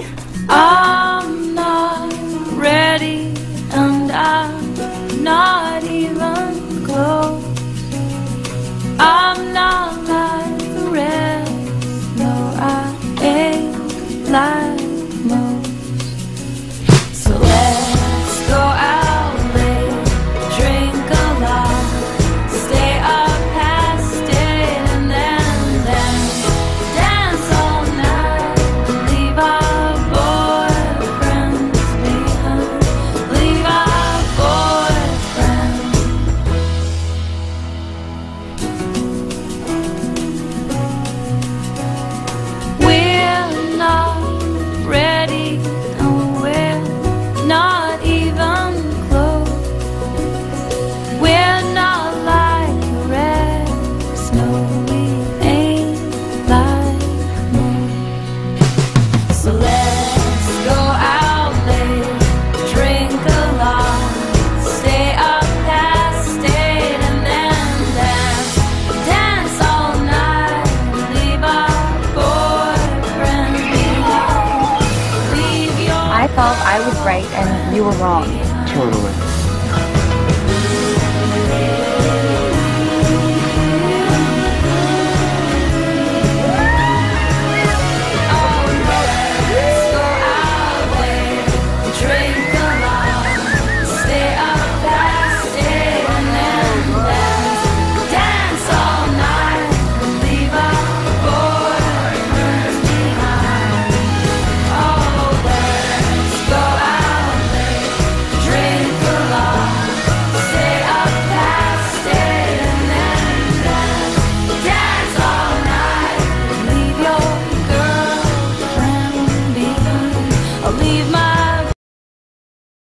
Oh! I was right and you were wrong. Totally.